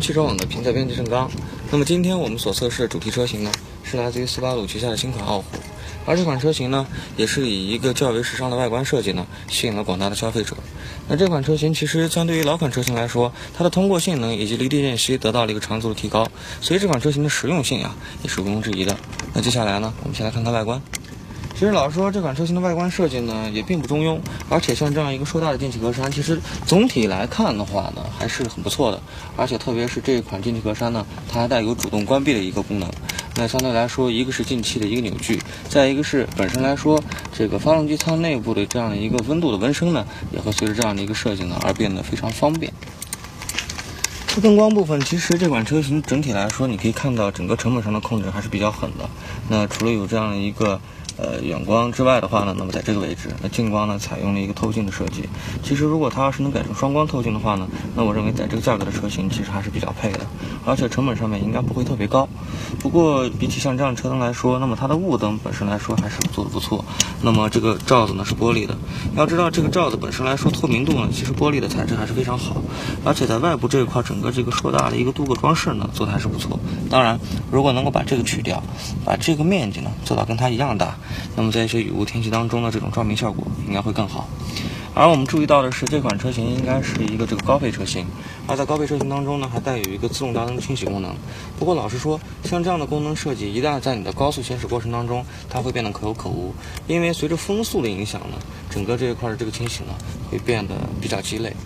汽车网的评测编辑郑刚。那么今天我们所测试的主题车型呢，是来自于斯巴鲁旗下的新款傲虎，而这款车型呢，也是以一个较为时尚的外观设计呢，吸引了广大的消费者。那这款车型其实相对于老款车型来说，它的通过性能以及离地间隙得到了一个长足的提高，所以这款车型的实用性啊，也是毋庸置疑的。那接下来呢，我们先来看看外观。其实老实说，这款车型的外观设计呢也并不中庸，而且像这样一个硕大的进气格栅，其实总体来看的话呢还是很不错的。而且特别是这一款进气格栅呢，它还带有主动关闭的一个功能。那相对来说，一个是进气的一个扭矩，再一个是本身来说，这个发动机舱内部的这样的一个温度的温升呢，也会随着这样的一个设计呢而变得非常方便。灯光部分，其实这款车型整体来说，你可以看到整个成本上的控制还是比较狠的。那除了有这样的一个。呃，远光之外的话呢，那么在这个位置，那近光呢采用了一个透镜的设计。其实如果它要是能改成双光透镜的话呢，那我认为在这个价格的车型其实还是比较配的，而且成本上面应该不会特别高。不过比起像这样车灯来说，那么它的雾灯本身来说还是做的不错。那么这个罩子呢是玻璃的，要知道这个罩子本身来说透明度呢，其实玻璃的材质还是非常好，而且在外部这一块整个这个硕大的一个镀铬装饰呢做的还是不错。当然，如果能够把这个取掉，把这个面积呢做到跟它一样大。那么在一些雨雾天气当中的这种照明效果应该会更好。而我们注意到的是，这款车型应该是一个这个高配车型，而在高配车型当中呢，还带有一个自动大灯清洗功能。不过老实说，像这样的功能设计，一旦在你的高速行驶过程当中，它会变得可有可无，因为随着风速的影响呢，整个这一块的这个清洗呢，会变得比较鸡肋。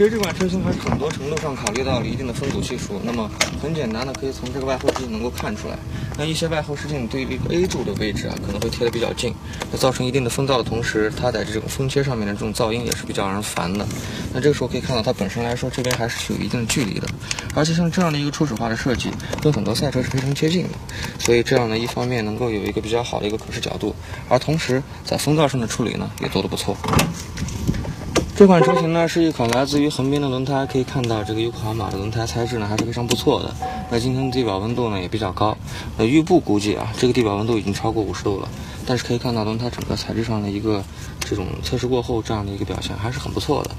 其实这款车型还是很多程度上考虑到了一定的风阻系数。那么很简单的，可以从这个外后视镜能够看出来。那一些外后视镜对这个 A 柱的位置啊，可能会贴得比较近，那造成一定的风噪的同时，它在这种风切上面的这种噪音也是比较让人烦的。那这个时候可以看到，它本身来说这边还是有一定的距离的。而且像这样的一个初始化的设计，跟很多赛车是非常接近的。所以这样呢，一方面能够有一个比较好的一个可视角度，而同时在风噪上的处理呢，也做得不错。这款车型呢是一款来自于横滨的轮胎，可以看到这个优卡玛的轮胎材质呢还是非常不错的。那今天的地表温度呢也比较高，那，预布估计啊这个地表温度已经超过五十度了。但是可以看到从它整个材质上的一个这种测试过后这样的一个表现还是很不错的。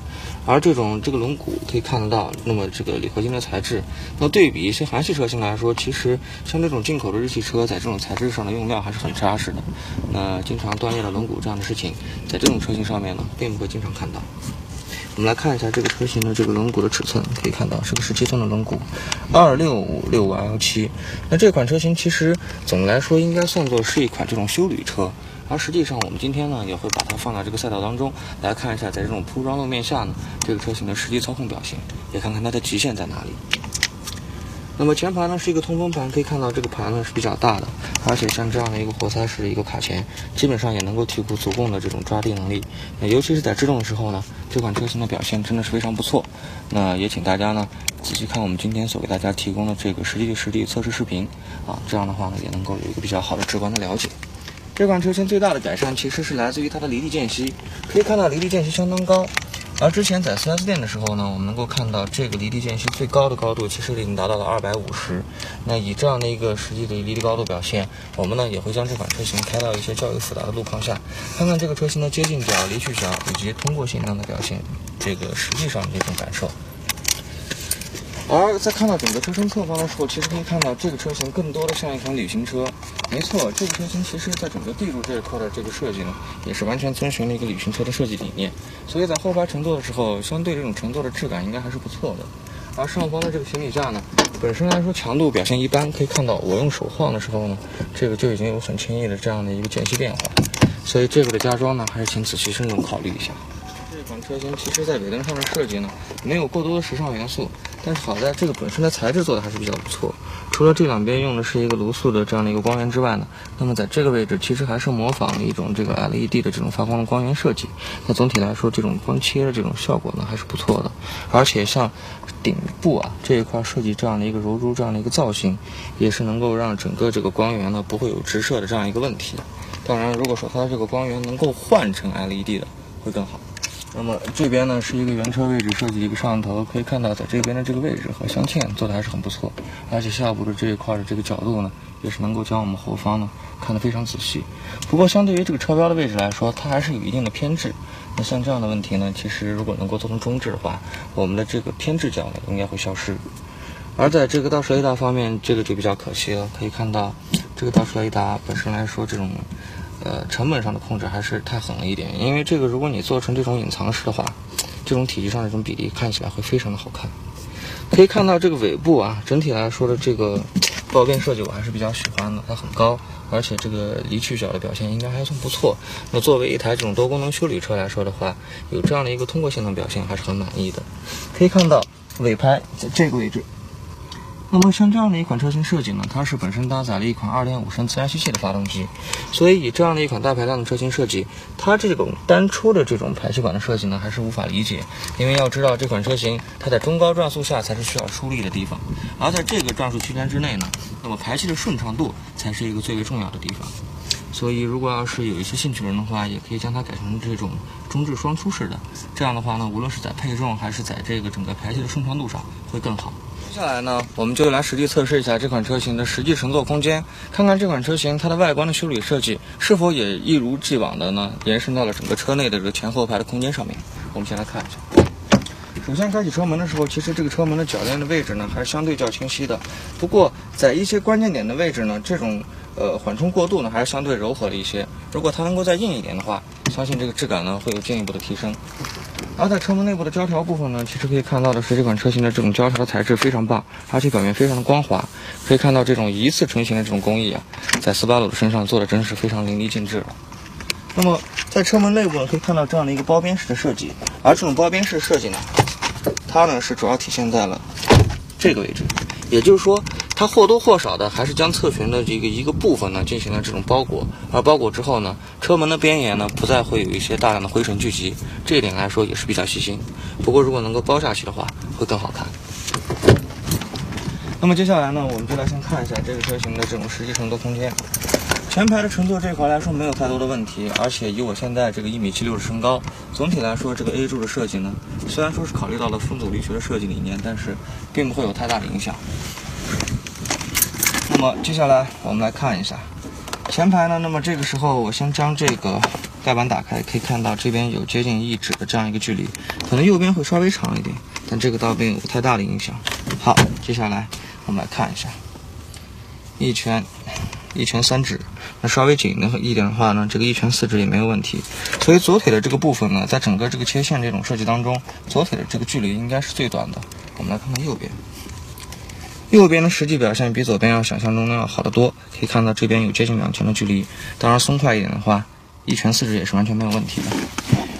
而这种这个轮毂可以看得到，那么这个铝合金的材质，那对比一些韩系车型来说，其实像这种进口的日系车在这种材质上的用料还是很扎实的。那经常断裂的轮毂这样的事情，在这种车型上面呢并不会经常看到。我们来看一下这个车型的这个轮毂的尺寸，可以看到是个十七寸的轮毂，二六五六五 L 七。那这款车型其实总的来说应该算作是一款这种休旅车，而实际上我们今天呢也会把它放到这个赛道当中来看一下，在这种铺装路面下呢，这个车型的实际操控表现，也看看它的极限在哪里。那么前排呢是一个通风盘，可以看到这个盘呢是比较大的，而且像这样的一个活塞式的一个卡钳，基本上也能够提供足够的这种抓地能力。那尤其是在制动的时候呢，这款车型的表现真的是非常不错。那也请大家呢仔细看我们今天所给大家提供的这个实际实地测试视频啊，这样的话呢也能够有一个比较好的直观的了解。这款车型最大的改善其实是来自于它的离地间隙，可以看到离地间隙相当高。而之前在 4S 店的时候呢，我们能够看到这个离地间隙最高的高度其实已经达到了二百五十。那以这样的一个实际的离地高度表现，我们呢也会将这款车型开到一些较为复杂的路况下，看看这个车型的接近角、离去角以及通过性能的表现，这个实际上的一种感受。而在看到整个车身侧方的时候，其实可以看到这个车型更多的像一款旅行车。没错，这个车型其实在整个地柱这一块的这个设计呢，也是完全遵循了一个旅行车的设计理念。所以在后排乘坐的时候，相对这种乘坐的质感应该还是不错的。而上方的这个行李架呢，本身来说强度表现一般，可以看到我用手晃的时候呢，这个就已经有很轻易的这样的一个间隙变化。所以这个的加装呢，还是请仔细慎重考虑一下。这款车型其实在尾灯上的设计呢，没有过多的时尚元素。但是好在这个本身的材质做的还是比较不错，除了这两边用的是一个卤素的这样的一个光源之外呢，那么在这个位置其实还是模仿了一种这个 LED 的这种发光的光源设计。那总体来说，这种光切的这种效果呢还是不错的，而且像顶部啊这一块设计这样的一个柔珠这样的一个造型，也是能够让整个这个光源呢不会有直射的这样一个问题。当然，如果说它这个光源能够换成 LED 的，会更好。那么这边呢是一个原车位置设计的一个摄像头，可以看到在这边的这个位置和镶嵌做的还是很不错，而且下部的这一块的这个角度呢，也是能够将我们后方呢看得非常仔细。不过相对于这个车标的位置来说，它还是有一定的偏置。那像这样的问题呢，其实如果能够做成中置的话，我们的这个偏置角呢应该会消失。而在这个倒车雷达方面，这个就比较可惜了。可以看到，这个倒车雷达本身来说，这种。呃，成本上的控制还是太狠了一点，因为这个如果你做成这种隐藏式的话，这种体积上这种比例看起来会非常的好看。可以看到这个尾部啊，整体来说的这个爆边设计我还是比较喜欢的，它很高，而且这个离去角的表现应该还算不错。那作为一台这种多功能修理车来说的话，有这样的一个通过性能表现还是很满意的。可以看到尾排在这个位置。那么像这样的一款车型设计呢，它是本身搭载了一款2.5升自然吸气的发动机，所以以这样的一款大排量的车型设计，它这种单出的这种排气管的设计呢，还是无法理解。因为要知道这款车型它在中高转速下才是需要出力的地方，而在这个转速区间之内呢，那么排气的顺畅度才是一个最为重要的地方。所以如果要是有一些兴趣人的话，也可以将它改成这种中置双出式的，这样的话呢，无论是在配重还是在这个整个排气的顺畅度上会更好。接下来呢，我们就来实际测试一下这款车型的实际乘坐空间，看看这款车型它的外观的修理设计是否也一如既往的呢延伸到了整个车内的这个前后排的空间上面。我们先来看一下。首先开启车门的时候，其实这个车门的铰链的位置呢还是相对较清晰的。不过在一些关键点的位置呢，这种呃缓冲过渡呢还是相对柔和了一些。如果它能够再硬一点的话，相信这个质感呢会有进一步的提升。而在车门内部的胶条部分呢，其实可以看到的是这款车型的这种胶条的材质非常棒，而且表面非常的光滑。可以看到这种一次成型的这种工艺啊，在斯巴鲁的身上做的真是非常淋漓尽致了。那么在车门内部呢，可以看到这样的一个包边式的设计，而这种包边式设计呢，它呢是主要体现在了这个位置，也就是说。它或多或少的还是将侧裙的这个一个部分呢进行了这种包裹，而包裹之后呢，车门的边沿呢不再会有一些大量的灰尘聚集，这一点来说也是比较细心。不过如果能够包下去的话，会更好看。那么接下来呢，我们就来先看一下这个车型的这种实际乘坐空间。前排的乘坐这块来说没有太多的问题，而且以我现在这个一米七六的身高，总体来说这个 A 柱的设计呢，虽然说是考虑到了风阻力学的设计理念，但是并不会有太大的影响。那么接下来我们来看一下前排呢。那么这个时候我先将这个盖板打开，可以看到这边有接近一指的这样一个距离，可能右边会稍微长一点，但这个倒没有太大的影响。好，接下来我们来看一下一拳一拳三指，那稍微紧的一点的话呢，这个一拳四指也没有问题。所以左腿的这个部分呢，在整个这个切线这种设计当中，左腿的这个距离应该是最短的。我们来看看右边。右边的实际表现比左边要想象中的要好得多，可以看到这边有接近两拳的距离。当然松快一点的话，一拳四指也是完全没有问题的。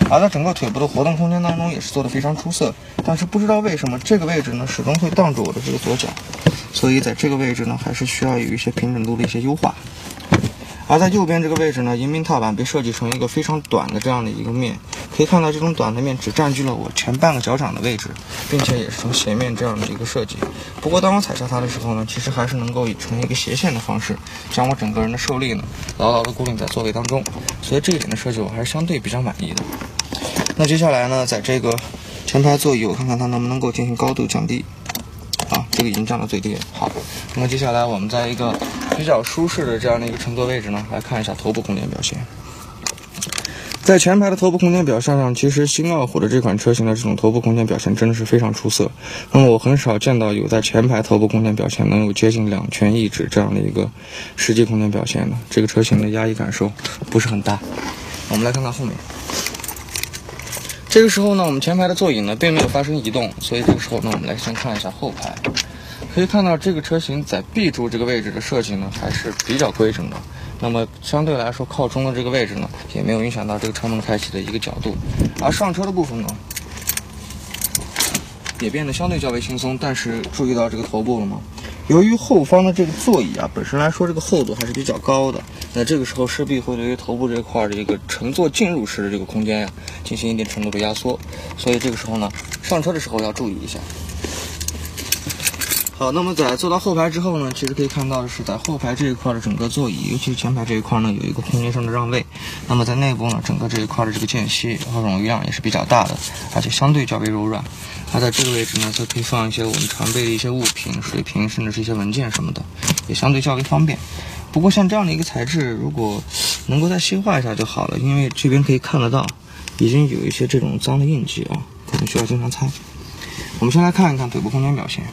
而在整个腿部的活动空间当中也是做得非常出色。但是不知道为什么这个位置呢始终会挡住我的这个左脚，所以在这个位置呢还是需要有一些平整度的一些优化。而在右边这个位置呢，迎宾踏板被设计成一个非常短的这样的一个面，可以看到这种短的面只占据了我前半个脚掌的位置，并且也是从斜面这样的一个设计。不过当我踩下它的时候呢，其实还是能够以成一个斜线的方式，将我整个人的受力呢牢牢的固定在座位当中，所以这一点的设计我还是相对比较满意的。那接下来呢，在这个前排座椅，我看看它能不能够进行高度降低。啊，这个已经降到最低。好，那么接下来我们在一个比较舒适的这样的一个乘坐位置呢，来看一下头部空间表现。在前排的头部空间表现上，其实新奥虎的这款车型的这种头部空间表现真的是非常出色。那么我很少见到有在前排头部空间表现能有接近两拳一指这样的一个实际空间表现的。这个车型的压抑感受不是很大。我们来看看后面。这个时候呢，我们前排的座椅呢并没有发生移动，所以这个时候呢，我们来先看一下后排。可以看到这个车型在 B 柱这个位置的设计呢还是比较规整的。那么相对来说靠中的这个位置呢，也没有影响到这个车门开启的一个角度。而上车的部分呢，也变得相对较为轻松。但是注意到这个头部了吗？由于后方的这个座椅啊，本身来说这个厚度还是比较高的，那这个时候势必会对于头部这块的一个乘坐进入时的这个空间呀，进行一定程度的压缩，所以这个时候呢，上车的时候要注意一下。好，那么在坐到后排之后呢，其实可以看到的是，在后排这一块的整个座椅，尤其是前排这一块呢，有一个空间上的让位。那么在内部呢，整个这一块的这个间隙和容量也是比较大的，而且相对较为柔软。而在这个位置呢，则可以放一些我们常备的一些物品、水瓶，甚至是一些文件什么的，也相对较为方便。不过像这样的一个材质，如果能够再细化一下就好了，因为这边可以看得到，已经有一些这种脏的印记啊，可能需要经常擦。我们先来看一看腿部空间表现。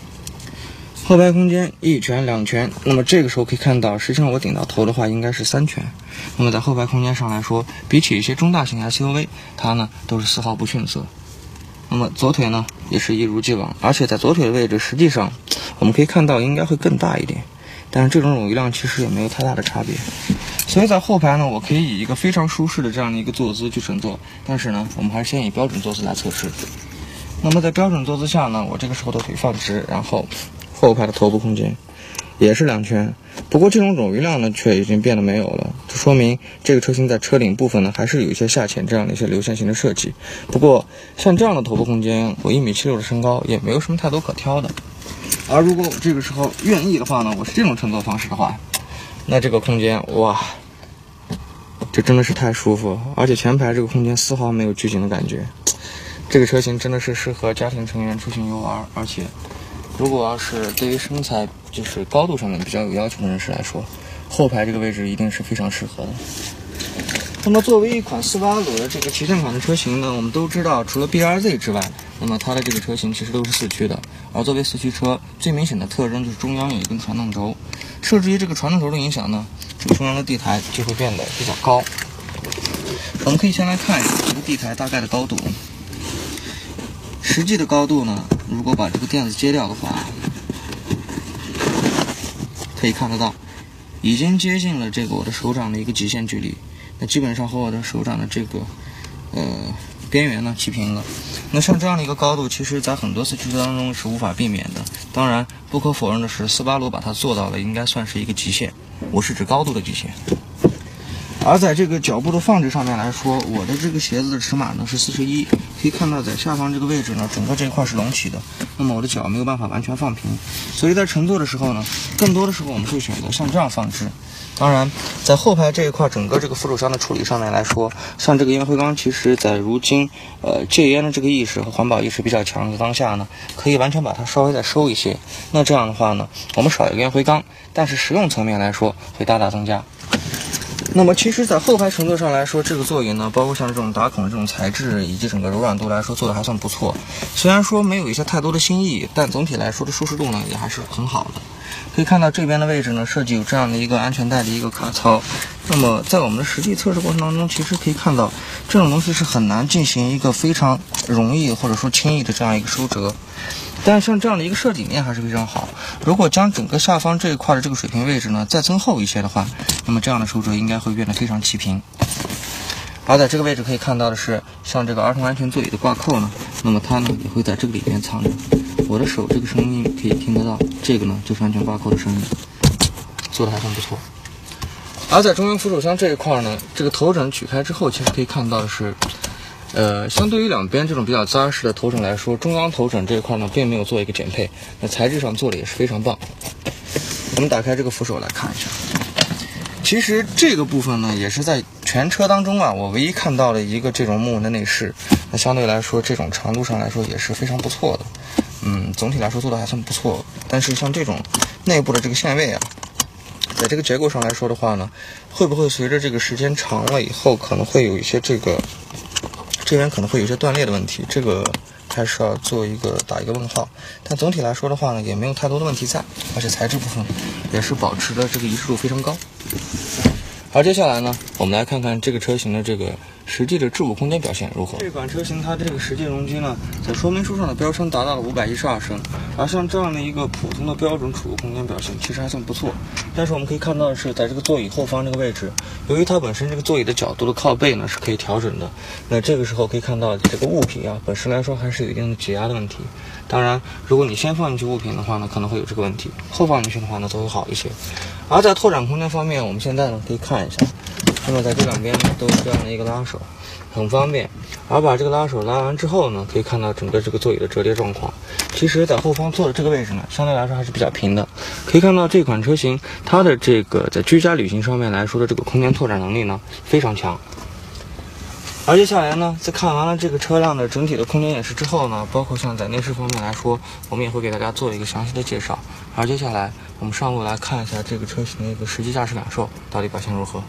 后排空间一拳两拳，那么这个时候可以看到，实际上我顶到头的话应该是三拳。那么在后排空间上来说，比起一些中大型 SUV，它呢都是丝毫不逊色。那么左腿呢也是一如既往，而且在左腿的位置，实际上我们可以看到应该会更大一点，但是这种容余量其实也没有太大的差别。所以在后排呢，我可以以一个非常舒适的这样的一个坐姿去乘坐，但是呢，我们还是先以标准坐姿来测试。那么在标准坐姿下呢，我这个时候的腿放直，然后。后排的头部空间也是两圈，不过这种冗余量呢却已经变得没有了，这说明这个车型在车顶部分呢还是有一些下潜这样的一些流线型的设计。不过像这样的头部空间，我一米七六的身高也没有什么太多可挑的。而如果我这个时候愿意的话呢，我是这种乘坐方式的话，那这个空间哇，这真的是太舒服，而且前排这个空间丝毫没有拘紧的感觉。这个车型真的是适合家庭成员出行游玩，而且。如果要是对于身材就是高度上面比较有要求的人士来说，后排这个位置一定是非常适合的。那么作为一款斯巴鲁的这个旗舰款的车型呢，我们都知道，除了 B R Z 之外，那么它的这个车型其实都是四驱的。而作为四驱车，最明显的特征就是中央有一根传动轴。受制于这个传动轴的影响呢，这个中央的地台就会变得比较高。我们可以先来看一下这个地台大概的高度。实际的高度呢？如果把这个垫子揭掉的话，可以看得到，已经接近了这个我的手掌的一个极限距离。那基本上和我的手掌的这个呃边缘呢齐平了。那像这样的一个高度，其实在很多次驱车当中是无法避免的。当然，不可否认的是，斯巴鲁把它做到了，应该算是一个极限。我是指高度的极限。而在这个脚部的放置上面来说，我的这个鞋子的尺码呢是四十一，可以看到在下方这个位置呢，整个这一块是隆起的，那么我的脚没有办法完全放平，所以在乘坐的时候呢，更多的时候我们会选择像这样放置。当然，在后排这一块整个这个扶手箱的处理上面来说，像这个烟灰缸，其实在如今呃戒烟的这个意识和环保意识比较强的当下呢，可以完全把它稍微再收一些。那这样的话呢，我们少一个烟灰缸，但是实用层面来说会大大增加。那么，其实，在后排乘坐上来说，这个座椅呢，包括像这种打孔的这种材质，以及整个柔软度来说，做的还算不错。虽然说没有一些太多的新意，但总体来说的舒适度呢，也还是很好的。可以看到这边的位置呢，设计有这样的一个安全带的一个卡槽。那么，在我们的实际测试过程当中，其实可以看到，这种东西是很难进行一个非常容易或者说轻易的这样一个收折。但是像这样的一个设计理念还是非常好。如果将整个下方这一块的这个水平位置呢再增厚一些的话，那么这样的收折应该会变得非常齐平。而在这个位置可以看到的是，像这个儿童安全座椅的挂扣呢，那么它呢也会在这个里面藏着。我的手这个声音可以听得到，这个呢就是安全挂扣的声音，做的还算不错。而在中央扶手箱这一块呢，这个头枕取开之后，其实可以看到的是。呃，相对于两边这种比较扎实的头枕来说，中央头枕这一块呢，并没有做一个减配，那材质上做的也是非常棒。我们打开这个扶手来看一下，其实这个部分呢，也是在全车当中啊，我唯一看到的一个这种木纹的内饰。那相对来说，这种长度上来说也是非常不错的。嗯，总体来说做的还算不错。但是像这种内部的这个线位啊，在这个结构上来说的话呢，会不会随着这个时间长了以后，可能会有一些这个。这边可能会有些断裂的问题，这个还是要做一个打一个问号。但总体来说的话呢，也没有太多的问题在，而且材质部分也是保持的这个一致度非常高。而接下来呢，我们来看看这个车型的这个。实际的置物空间表现如何？这款车型它这个实际容积呢，在说明书上的标称达到了五百一十二升，而像这样的一个普通的标准储物空间表现，其实还算不错。但是我们可以看到的是，在这个座椅后方这个位置，由于它本身这个座椅的角度的靠背呢是可以调整的，那这个时候可以看到这个物品啊，本身来说还是有一定的挤压的问题。当然，如果你先放进去物品的话呢，可能会有这个问题；后放进去的话呢，则会好一些。而在拓展空间方面，我们现在呢可以看一下。那么在这两边呢都有这样的一个拉手，很方便。而把这个拉手拉完之后呢，可以看到整个这个座椅的折叠状况。其实，在后方坐的这个位置呢，相对来说还是比较平的。可以看到这款车型它的这个在居家旅行上面来说的这个空间拓展能力呢非常强。而接下来呢，在看完了这个车辆的整体的空间演示之后呢，包括像在内饰方面来说，我们也会给大家做一个详细的介绍。而接下来，我们上路来看一下这个车型的一个实际驾驶感受到底表现如何。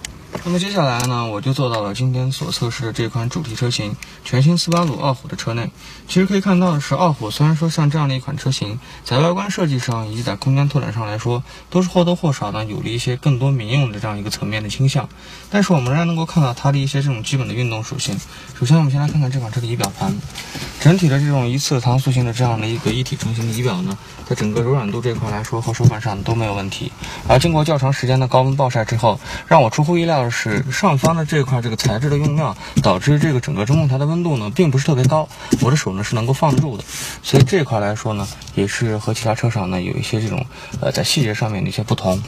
那么接下来呢，我就坐到了今天所测试的这款主题车型全新斯巴鲁傲虎的车内。其实可以看到的是，傲虎虽然说像这样的一款车型，在外观设计上以及在空间拓展上来说，都是或多或少呢有了一些更多民用的这样一个层面的倾向。但是我们仍然能够看到它的一些这种基本的运动属性。首先，我们先来看看这款车的仪表盘，整体的这种一次搪塑性的这样的一个一体成型的仪表呢，在整个柔软度这块来说和手感上都没有问题。而经过较长时间的高温暴晒之后，让我出乎意料二是，上方的这块这个材质的用量，导致这个整个中控台的温度呢，并不是特别高，我的手呢是能够放得住的。所以这块来说呢，也是和其他车厂呢有一些这种呃在细节上面的一些不同。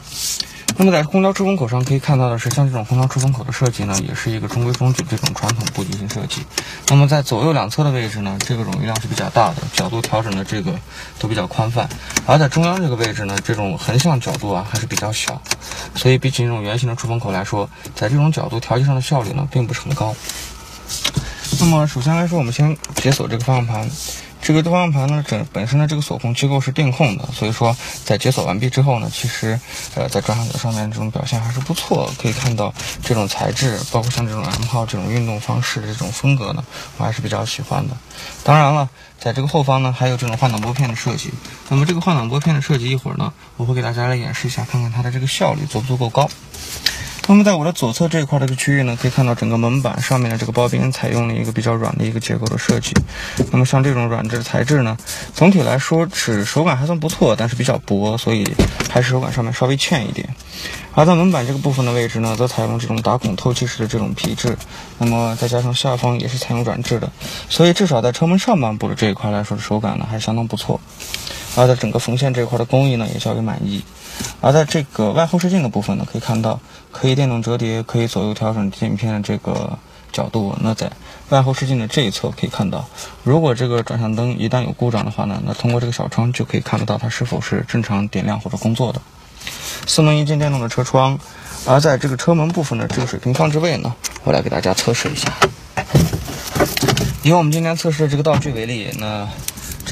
那么在空调出风口上可以看到的是，像这种空调出风口的设计呢，也是一个中规中矩这种传统布局型设计。那么在左右两侧的位置呢，这个冗余量是比较大的，角度调整的这个都比较宽泛。而在中央这个位置呢，这种横向角度啊还是比较小，所以比起那种圆形的出风口来说，在这种角度调节上的效率呢并不是很高。那么首先来说，我们先解锁这个方向盘。这个方向盘呢，整本身的这个锁控机构是电控的，所以说在解锁完毕之后呢，其实，呃，在转向角上面这种表现还是不错。可以看到这种材质，包括像这种 M 号这种运动方式的这种风格呢，我还是比较喜欢的。当然了，在这个后方呢，还有这种换挡拨片的设计。那么这个换挡拨片的设计，一会儿呢，我会给大家来演示一下，看看它的这个效率足不足够高。那么在我的左侧这一块这个区域呢，可以看到整个门板上面的这个包边采用了一个比较软的一个结构的设计。那么像这种软质材质呢，总体来说是手感还算不错，但是比较薄，所以还是手感上面稍微欠一点。而在门板这个部分的位置呢，则采用这种打孔透气式的这种皮质，那么再加上下方也是采用软质的，所以至少在车门上半部的这一块来说手感呢，还是相当不错。而在整个缝线这一块的工艺呢，也较为满意。而在这个外后视镜的部分呢，可以看到可以电动折叠，可以左右调整镜片的这个角度。那在外后视镜的这一侧可以看到，如果这个转向灯一旦有故障的话呢，那通过这个小窗就可以看得到它是否是正常点亮或者工作的。四门一键电动的车窗，而在这个车门部分的这个水平放置位呢，我来给大家测试一下。以我们今天测试的这个道具为例，那。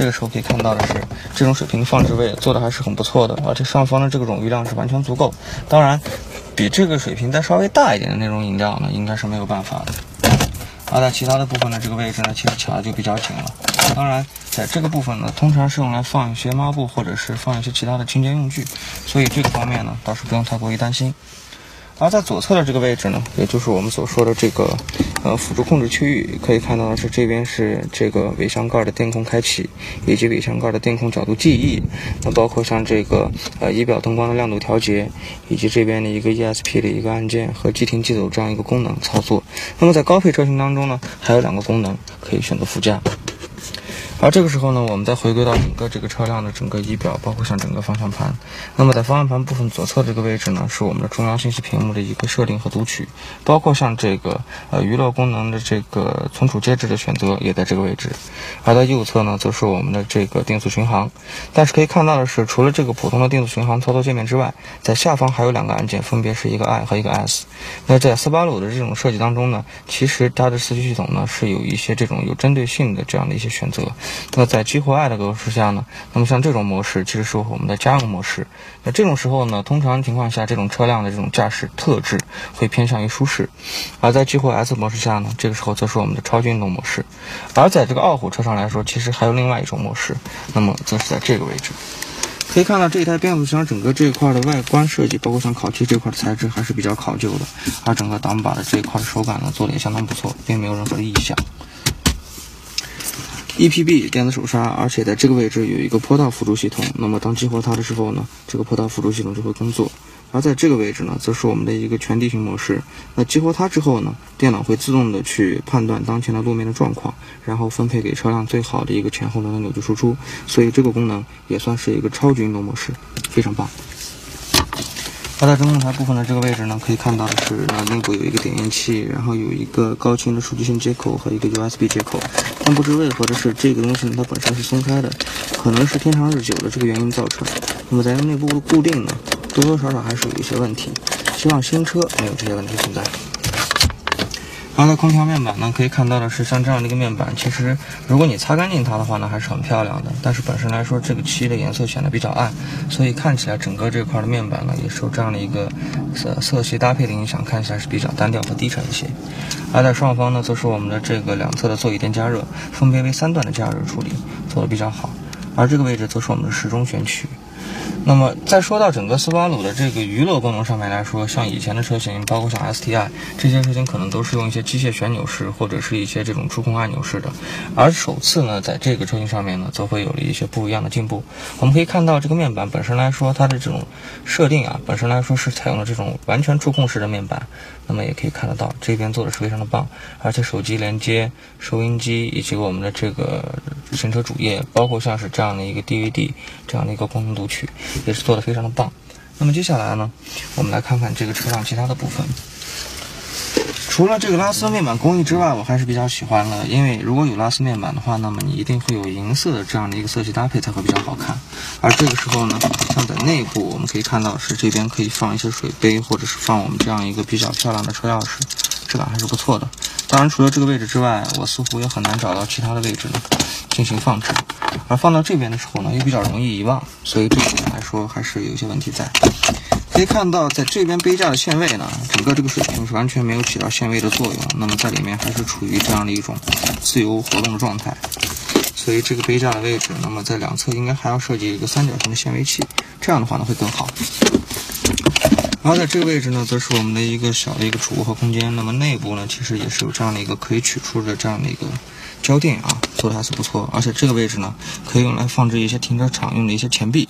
这个时候可以看到的是，这种水平放置位做的还是很不错的，而且上方的这个冗余量是完全足够。当然，比这个水平再稍微大一点的那种饮料呢，应该是没有办法的。而在其他的部分的这个位置呢，其实卡的就比较紧了。当然，在这个部分呢，通常是用来放一些抹布或者是放一些其他的清洁用具，所以这个方面呢，倒是不用太过于担心。而在左侧的这个位置呢，也就是我们所说的这个呃辅助控制区域，可以看到的是这边是这个尾箱盖的电控开启，以及尾箱盖的电控角度记忆，那包括像这个呃仪表灯光的亮度调节，以及这边的一个 ESP 的一个按键和即停即走这样一个功能操作。那么在高配车型当中呢，还有两个功能可以选择副驾。而这个时候呢，我们再回归到整个这个车辆的整个仪表，包括像整个方向盘。那么在方向盘部分左侧这个位置呢，是我们的中央信息屏幕的一个设定和读取，包括像这个呃娱乐功能的这个存储介质的选择也在这个位置。而在右侧呢，则是我们的这个定速巡航。但是可以看到的是，除了这个普通的定速巡航操作界面之外，在下方还有两个按键，分别是一个 I 和一个 S。那在斯巴鲁的这种设计当中呢，其实它的四驱系统呢是有一些这种有针对性的这样的一些选择。那在激活 i 的格式下呢，那么像这种模式其实是我们的家用模式。那这种时候呢，通常情况下，这种车辆的这种驾驶特质会偏向于舒适。而在激活 S 模式下呢，这个时候则是我们的超级运动模式。而在这个傲虎车上来说，其实还有另外一种模式，那么则是在这个位置。可以看到这一台变速箱整个这一块的外观设计，包括像烤漆这块的材质还是比较考究的。而整个挡把的这一块的手感呢，做的也相当不错，并没有任何的异响。EPB 电子手刹，而且在这个位置有一个坡道辅助系统。那么当激活它的时候呢，这个坡道辅助系统就会工作。而在这个位置呢，则是我们的一个全地形模式。那激活它之后呢，电脑会自动的去判断当前的路面的状况，然后分配给车辆最好的一个前后轮的扭矩输出。所以这个功能也算是一个超级运动模式，非常棒。它在中控台部分的这个位置呢，可以看到的是，呢内部有一个点烟器，然后有一个高清的数据线接口和一个 USB 接口。但不知为何的是，这个东西呢，它本身是松开的，可能是天长日久的这个原因造成。那么在内部的固定呢，多多少少还是有一些问题。希望新车没有这些问题存在。然后在空调面板呢，可以看到的是像这样的一个面板，其实如果你擦干净它的话呢，还是很漂亮的。但是本身来说，这个漆的颜色显得比较暗，所以看起来整个这块的面板呢，也受这样的一个色色系搭配的影响，看起来是比较单调和低沉一些。而在上方呢，则是我们的这个两侧的座椅垫加热，分别为三段的加热处理，做的比较好。而这个位置则是我们的时钟选取。那么，再说到整个斯巴鲁的这个娱乐功能上面来说，像以前的车型，包括像 STI 这些车型，可能都是用一些机械旋钮式或者是一些这种触控按钮式的。而首次呢，在这个车型上面呢，则会有了一些不一样的进步。我们可以看到，这个面板本身来说，它的这种设定啊，本身来说是采用了这种完全触控式的面板。那么也可以看得到，这边做的是非常的棒，而且手机连接、收音机以及我们的这个行车主页，包括像是这样的一个 DVD 这样的一个功能读取。也是做的非常的棒。那么接下来呢，我们来看看这个车辆其他的部分。除了这个拉丝面板工艺之外，我还是比较喜欢的，因为如果有拉丝面板的话，那么你一定会有银色的这样的一个色系搭配才会比较好看。而这个时候呢，像在内部我们可以看到是这边可以放一些水杯，或者是放我们这样一个比较漂亮的车钥匙，质感还是不错的。当然，除了这个位置之外，我似乎也很难找到其他的位置呢进行放置。而放到这边的时候呢，又比较容易遗忘，所以对我来说还是有一些问题在。可以看到，在这边杯架的限位呢，整个这个水平是完全没有起到限位的作用，那么在里面还是处于这样的一种自由活动的状态。所以这个杯架的位置，那么在两侧应该还要设计一个三角形的限位器，这样的话呢会更好。然后在这个位置呢，则是我们的一个小的一个储物和空间。那么内部呢，其实也是有这样的一个可以取出的这样的一个胶垫啊，做的还是不错。而且这个位置呢，可以用来放置一些停车场用的一些钱币。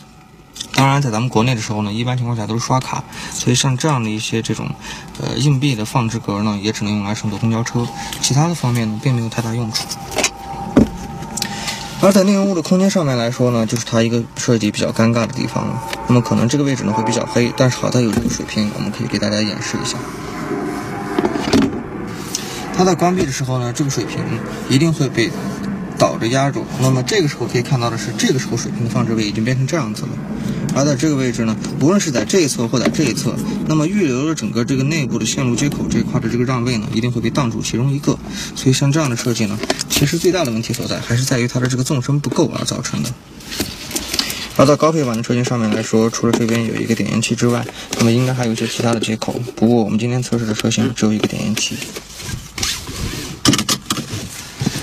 当然，在咱们国内的时候呢，一般情况下都是刷卡，所以像这样的一些这种呃硬币的放置格呢，也只能用来乘坐公交车，其他的方面呢，并没有太大用处。而在内容物的空间上面来说呢，就是它一个设计比较尴尬的地方了。那么可能这个位置呢会比较黑，但是好在有这个水平，我们可以给大家演示一下。它在关闭的时候呢，这个水平一定会被倒着压住。那么这个时候可以看到的是，这个时候水平的放置位已经变成这样子了。而在这个位置呢，无论是在这一侧或在这一侧，那么预留了整个这个内部的线路接口这一块的这个让位呢，一定会被挡住其中一个。所以像这样的设计呢，其实最大的问题所在还是在于它的这个纵深不够而造成的。而在高配版的车型上面来说，除了这边有一个点烟器之外，那么应该还有一些其他的接口。不过我们今天测试的车型只有一个点烟器。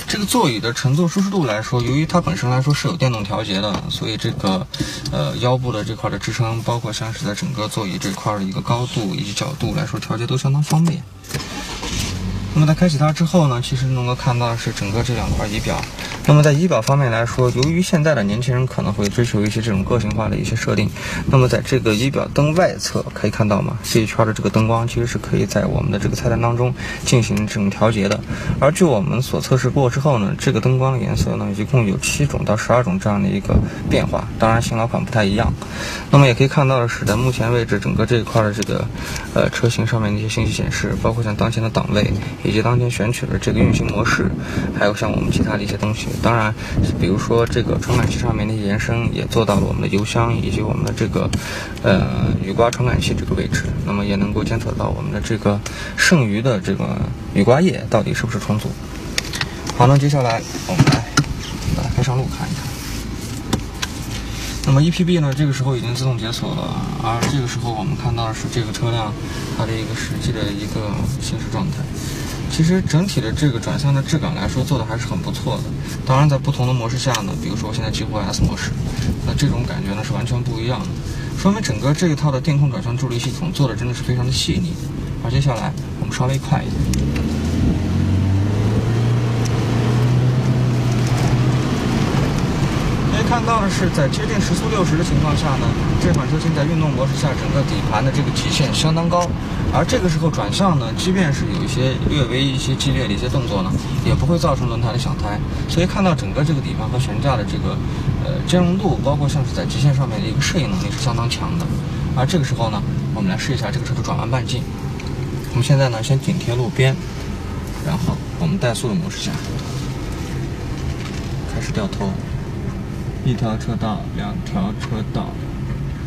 这个座椅的乘坐舒适度来说，由于它本身来说是有电动调节的，所以这个呃腰部的这块的支撑，包括像是在整个座椅这块的一个高度以及角度来说，调节都相当方便。那么在开启它之后呢，其实能够看到的是整个这两块仪表。那么在仪表方面来说，由于现在的年轻人可能会追求一些这种个性化的一些设定，那么在这个仪表灯外侧可以看到吗？这一圈的这个灯光其实是可以在我们的这个菜单当中进行这种调节的。而据我们所测试过之后呢，这个灯光的颜色呢，一共有七种到十二种这样的一个变化，当然新老款不太一样。那么也可以看到的是，在目前为止，整个这一块的这个呃车型上面的一些信息显示，包括像当前的档位。以及当前选取的这个运行模式，还有像我们其他的一些东西，当然，比如说这个传感器上面的延伸，也做到了我们的油箱以及我们的这个呃雨刮传感器这个位置，那么也能够监测到我们的这个剩余的这个雨刮液到底是不是充足。好，那接下来我们来来开上路看一看。那么 EPB 呢，这个时候已经自动解锁了，而这个时候我们看到的是这个车辆它的一个实际的一个行驶状态。其实整体的这个转向的质感来说，做的还是很不错的。当然，在不同的模式下呢，比如说现在激活 S 模式，那这种感觉呢是完全不一样的，说明整个这一套的电控转向助力系统做的真的是非常的细腻。而接下来我们稍微快一点。看到的是，在接近时速六十的情况下呢，这款车型在运动模式下，整个底盘的这个极限相当高，而这个时候转向呢，即便是有一些略微一些激烈的一些动作呢，也不会造成轮胎的响胎。所以看到整个这个底盘和悬架的这个呃兼容度，包括像是在极限上面的一个适应能力是相当强的。而这个时候呢，我们来试一下这个车的转弯半径。我们现在呢，先紧贴路边，然后我们怠速的模式下，开始掉头，一条车道，两条车道。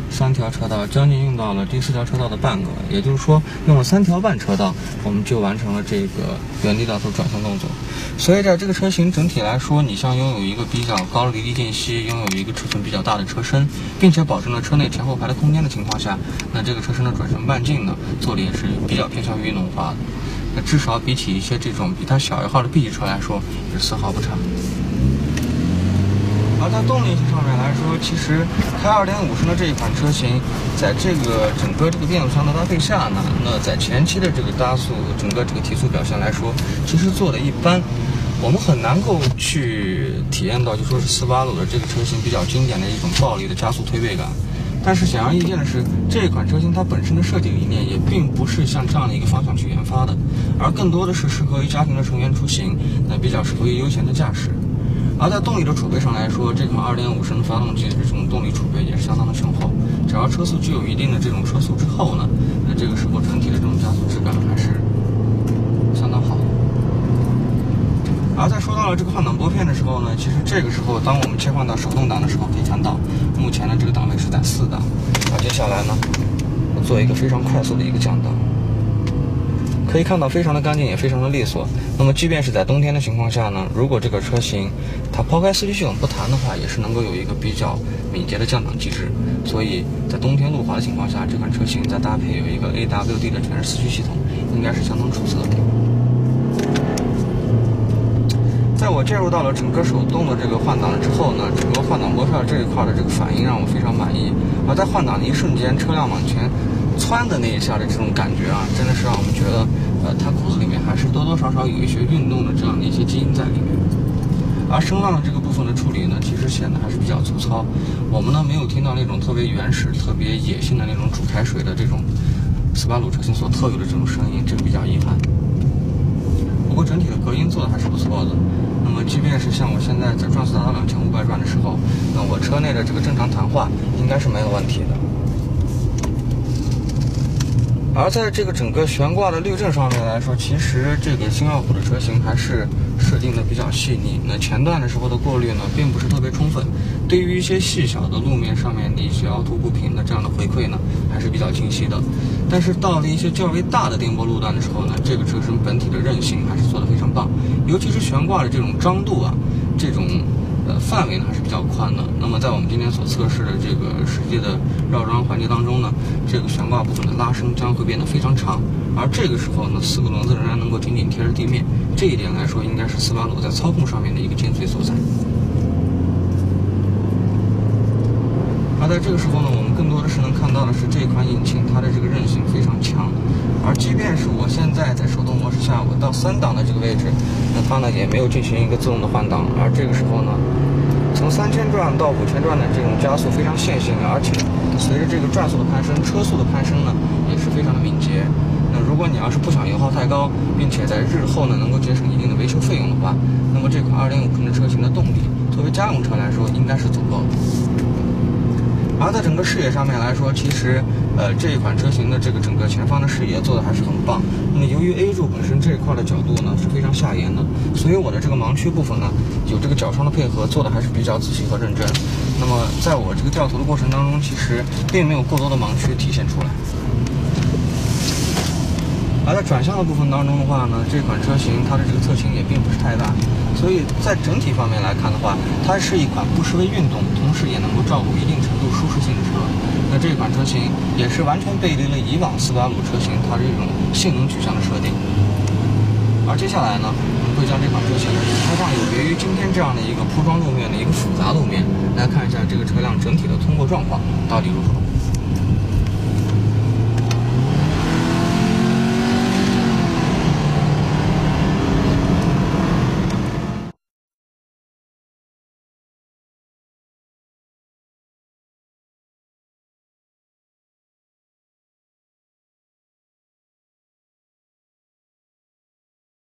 三条车道将近用到了第四条车道的半个，也就是说用了三条半车道，我们就完成了这个原地倒头转向动作。所以在这个车型整体来说，你像拥有一个比较高的离地间隙，拥有一个尺寸比较大的车身，并且保证了车内前后排的空间的情况下，那这个车身的转向半径呢，做的也是比较偏向于运动化的。那至少比起一些这种比它小一号的 B 级车来说，也是丝毫不差。而在动力性上面来说，其实开2.5升的这一款车型，在这个整个这个变速箱的搭配下呢，那在前期的这个加速、整个这个提速表现来说，其实做的一般。我们很难够去体验到，就说是斯巴鲁的这个车型比较经典的一种暴力的加速推背感。但是显而易见的是，这款车型它本身的设计理念也并不是向这样的一个方向去研发的，而更多的是适合于家庭的成员出行，那比较适合于悠闲的驾驶。而在动力的储备上来说，这款2.5升的发动机这种动力储备也是相当的雄厚。只要车速具有一定的这种车速之后呢，那这个时候整体的这种加速质感还是相当好。而在说到了这个换挡拨片的时候呢，其实这个时候当我们切换到手动挡的时候，可以看到目前的这个档位是在四档。那接下来呢，我做一个非常快速的一个降档。可以看到非常的干净，也非常的利索。那么，即便是在冬天的情况下呢，如果这个车型它抛开四驱系统不谈的话，也是能够有一个比较敏捷的降档机制。所以在冬天路滑的情况下，这款车型再搭配有一个 AWD 的全时四驱系统，应该是相当出色的。在我介入到了整个手动的这个换挡了之后呢，整个换挡拨片这一块的这个反应让我非常满意。而在换挡的一瞬间，车辆往前。窜的那一下的这种感觉啊，真的是让我们觉得，呃，它骨子里面还是多多少少有一些运动的这样的一些基因在里面。而声浪的这个部分的处理呢，其实显得还是比较粗糙。我们呢没有听到那种特别原始、特别野性的那种煮开水的这种斯巴鲁车型所特有的这种声音，这个比较遗憾。不过整体的隔音做的还是不错的。那么即便是像我现在在转速达到两千五百转的时候，那我车内的这个正常谈话应该是没有问题的。而在这个整个悬挂的滤震上面来说，其实这个星耀虎的车型还是设定的比较细腻。那前段的时候的过滤呢，并不是特别充分，对于一些细小的路面上面的一些凹凸不平的这样的回馈呢，还是比较清晰的。但是到了一些较为大的颠簸路段的时候呢，这个车身本体的韧性还是做得非常棒，尤其是悬挂的这种张度啊，这种。范围呢还是比较宽的。那么在我们今天所测试的这个实际的绕桩环节当中呢，这个悬挂部分的拉伸将会变得非常长，而这个时候呢，四个轮子仍然能够紧紧贴着地面，这一点来说，应该是斯巴鲁在操控上面的一个精髓所在。而在这个时候呢，我们更多的是能看到的是这款引擎它的这个韧性非常强。而即便是我现在在手动模式下，我到三档的这个位置，那它呢也没有进行一个自动的换挡，而这个时候呢，从三千转到五千转的这种加速非常线性，而且随着这个转速的攀升，车速的攀升呢也是非常的敏捷。那如果你要是不想油耗太高，并且在日后呢能够节省一定的维修费用的话，那么这款2.5升的车型的动力，作为家用车来说，应该是足够。而在整个视野上面来说，其实，呃，这一款车型的这个整个前方的视野做的还是很棒。那么由于 A 柱本身这一块的角度呢是非常下沿的，所以我的这个盲区部分呢，有这个脚窗的配合，做的还是比较仔细和认真。那么在我这个掉头的过程当中，其实并没有过多的盲区体现出来。而在转向的部分当中的话呢，这款车型它的这个侧倾也并不是太大，所以在整体方面来看的话，它是一款不失为运动，同时也能够照顾一定程度舒适性的车。那这款车型也是完全背离了以往斯巴鲁车型它这种性能取向的设定。而接下来呢，我们会将这款车型开上有别于今天这样的一个铺装路面的一个复杂路面，来看一下这个车辆整体的通过状况到底如何。